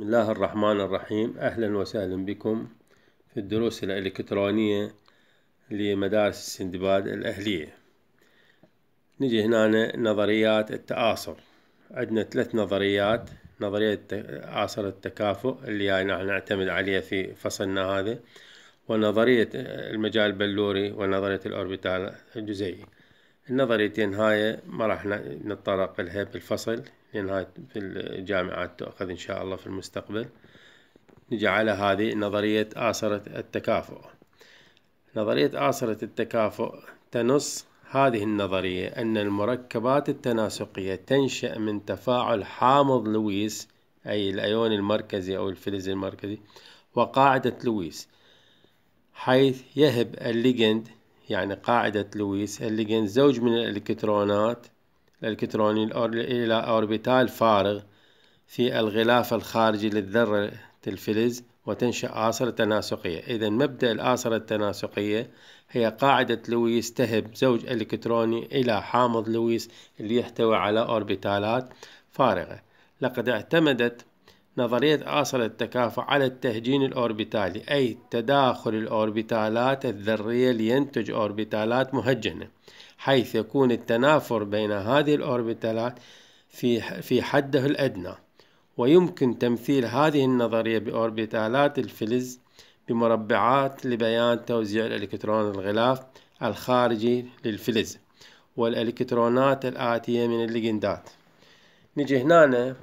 بسم الله الرحمن الرحيم. أهلا وسهلا بكم في الدروس الإلكترونية لمدارس السندباد الأهلية. نجي هنا نظريات التآصر عندنا ثلاث نظريات. نظرية آصر التكافؤ اللي يعني نعتمد عليها في فصلنا هذا ونظرية المجال البلوري ونظرية الأوربيتال الجزيئي النظريتين هاي ما راح نتطرق لها بالفصل. لأنها في الجامعات تؤخذ إن شاء الله في المستقبل. نجي على هذه نظرية آصرة التكافؤ. نظرية آصرة التكافؤ تنص هذه النظرية أن المركبات التناسقية تنشأ من تفاعل حامض لويس أي الأيون المركزي أو الفلز المركزي وقاعدة لويس حيث يهب ال ligand يعني قاعدة لويس ال ligand زوج من الإلكترونات الإلكتروني إلى أوربيتال فارغ في الغلاف الخارجي للذرة الفلز وتنشأ آصرة تناسقية إذا مبدأ الآصرة التناسقية هي قاعدة لويس تهب زوج إلكتروني إلى حامض لويس اللي يحتوي على أوربيتالات فارغة. لقد اعتمدت نظرية آصرة التكافؤ على التهجين الأوربيتالي أي تداخل الأوربيتالات الذرية لينتج أوربيتالات مهجنة. حيث يكون التنافر بين هذه الأوربيتالات في في حده الأدنى. ويمكن تمثيل هذه النظرية بأوربيتالات الفلز بمربعات لبيان توزيع الإلكترون الغلاف الخارجي للفلز والإلكترونات الآتية من الليجندات. نجي هنا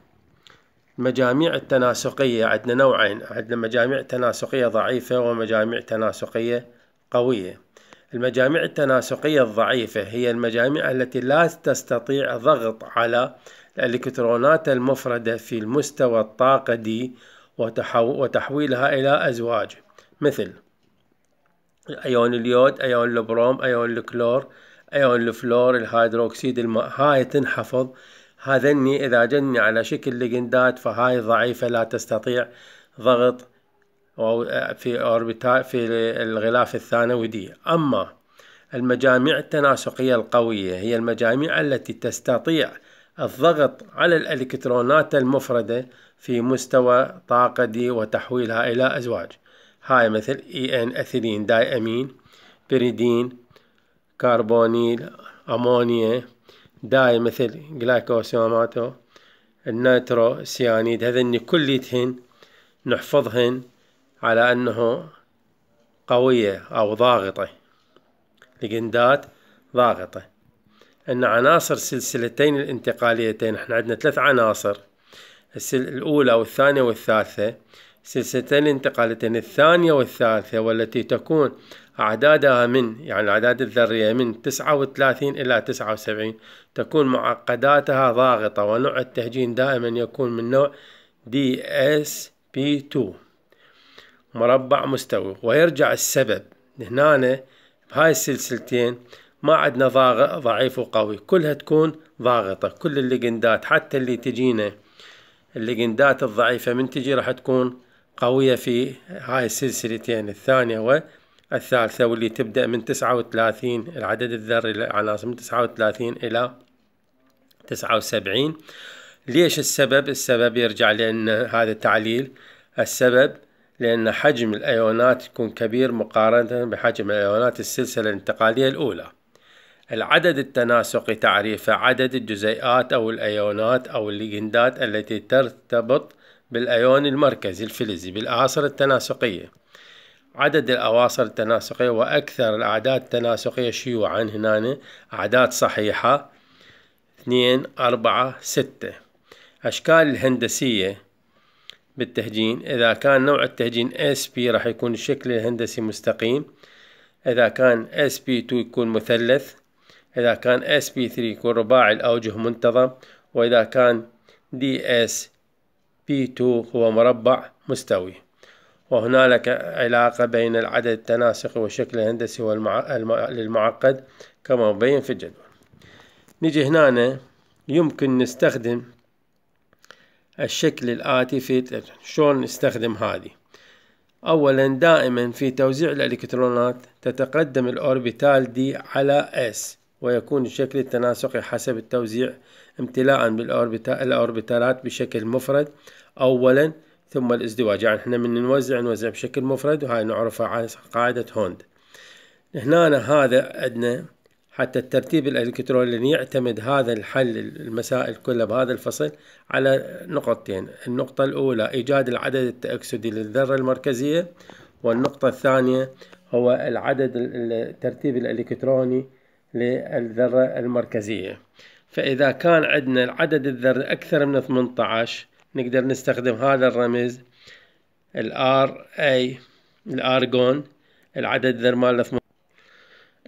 مجاميع التناسقية. عندنا نوعين عندنا مجاميع تناسقية ضعيفة ومجاميع تناسقية قوية. المجاميع التناسقية الضعيفة هي المجاميع التي لا تستطيع ضغط على الإلكترونات المفردة في المستوى الطاقة d وتحويلها إلى أزواج. مثل أيون اليود أيون البروم أيون الكلور أيون الفلور الهيدروكسيد الماء هاي تنحفظ. هذني إذا جني على شكل ليجندات فهاي ضعيفة لا تستطيع ضغط في أوربيتال في الغلاف الثانوي d أما المجاميع التناسقية القوية هي المجاميع التي تستطيع الضغط على الإلكترونات المفردة في مستوى طاقة d وتحويلها إلى أزواج. هاي مثل en ethylenediamine pyridine كربونيل أمونيا dimethylglyoximato النيترو سيانيد هذن كليتهن نحفظهن. على أنه قوية أو ضاغطة لجندات ضاغطة. أن عناصر سلسلتين الانتقاليتين إحنا عندنا ثلاث عناصر الأولى والثانية والثالثة. سلسلتين الانتقاليتين الثانية والثالثة والتي تكون أعدادها من يعني الأعداد الذرية من تسعة وثلاثين إلى تسعة وسبعين تكون معقداتها ضاغطة ونوع التهجين دائما يكون من نوع dsp 2 مربع مستوي ويرجع السبب. هنا بهاي السلسلتين ما عندنا ضعيف وقوي كلها تكون ضاغطة. كل الليجندات حتى اللي تجينا الليجندات الضعيفة من تجي راح تكون قوية في هاي السلسلتين. الثانية والثالثة واللي تبدأ من تسعة وثلاثين العدد الذري للعناصر من تسعة وثلاثين إلى تسعة وسبعين. ليش السبب؟ السبب يرجع لأن هذا التعليل السبب لأن حجم الأيونات يكون كبير مقارنة بحجم الأيونات السلسلة الانتقالية الأولى. العدد التناسقي تعريفه عدد الجزيئات أو الأيونات أو الليجندات التي ترتبط بالأيون المركزي الفلزي بالأواصر التناسقية. عدد الأواصر التناسقية وأكثر الأعداد التناسقية شيوعا هنا أعداد صحيحة اثنين أربعة ستة. أشكال الهندسية بالتهجين. إذا كان نوع التهجين SP راح يكون الشكل الهندسي مستقيم. إذا كان SP2 يكون مثلث. إذا كان SP3 يكون رباعي الأوجه منتظم. وإذا كان DSP2 هو مربع مستوي. وهنالك علاقة بين العدد التناسقي والشكل الهندسي للمعقد كما مبين في الجدول. نيجي هنا يمكن نستخدم الشكل الآتي في شلون نستخدم هذه؟ أولا دائما في توزيع الإلكترونات تتقدم الأوربيتال d على s ويكون الشكل التناسقي حسب التوزيع امتلاء بالأوربيتالات بشكل مفرد. أولا ثم الازدواج. يعني إحنا من نوزع نوزع بشكل مفرد وهاي نعرفها على قاعدة هوند. هنا هذا عندنا حتى الترتيب الإلكتروني يعتمد هذا الحل المسائل كلها بهذا الفصل على نقطتين. النقطة الأولى إيجاد العدد التأكسدي للذرة المركزية. والنقطة الثانية هو العدد الترتيب الإلكتروني للذرة المركزية. فإذا كان عندنا العدد الذري أكثر من 18 نقدر نستخدم هذا الرمز ال Ar أي الأرجون العدد الذري ماله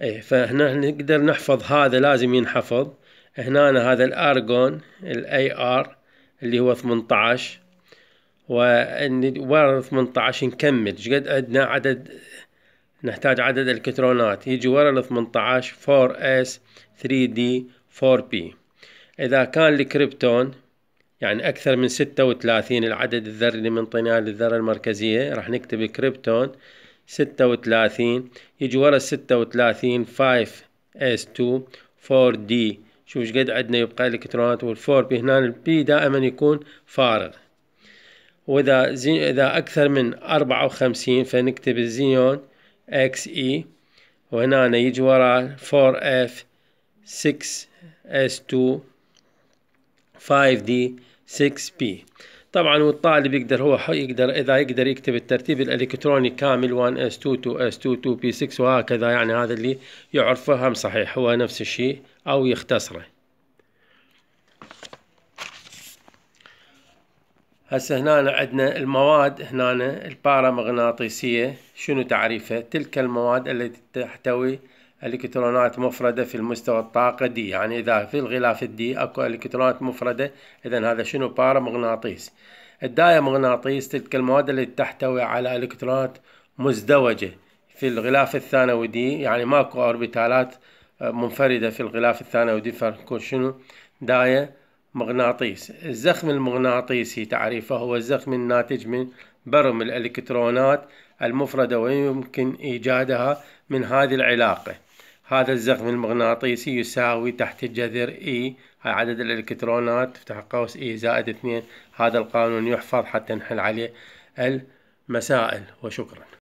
اي فهنا نقدر نحفظ هذا لازم ينحفظ. هنا هذا الارجون ال Ar اللي هو 18 ورا 18 نكمل. إيش قد عندنا عدد؟ نحتاج عدد الكترونات. يجي ورا ال 18 4s 3d 4p إذا كان الكريبتون يعني أكثر من 36 العدد الذري اللي منطيناه للذرة المركزية راح نكتب كريبتون. ستة وثلاثين يجي ورا الستة وثلاثين five s two four d شوف إيش قد عندنا يبقى الكترونات وال four p هنا ال p دائما يكون فارغ. وإذا زي إذا أكثر من أربعة وخمسين فنكتب الزينون Xe وهنا يجي ورا four f six s two five d six p طبعا والطالب يقدر هو يقدر إذا يقدر يكتب الترتيب الإلكتروني كامل 1 s 2 2 s 2 2 p 6 وهكذا يعني هذا اللي يعرفه هم صحيح هو نفس الشيء أو يختصره. هسه هنا عندنا المواد هنا البارامغناطيسية شنو تعريفها تلك المواد التي تحتوي الكترونات مفردة في المستوى الطاقة d يعني إذا في الغلاف ال d أكو إلكترونات مفردة إذا هذا شنو؟ بارامغناطيس. الدايمغناطيس تلك المواد التي تحتوي على إلكترونات مزدوجة. في الغلاف الثانوي d يعني ماكو أوربيتالات منفردة في الغلاف الثانوي d فنكون شنو؟ دايا مغناطيس. الزخم المغناطيسي تعريفه هو الزخم الناتج من برم الإلكترونات المفردة ويمكن إيجادها من هذه العلاقة. هذا الزخم المغناطيسي يساوي تحت الجذر E. هاي عدد الإلكترونات تفتح قوس E زائد اثنين. هذا القانون يحفظ حتى نحل عليه المسائل وشكرا.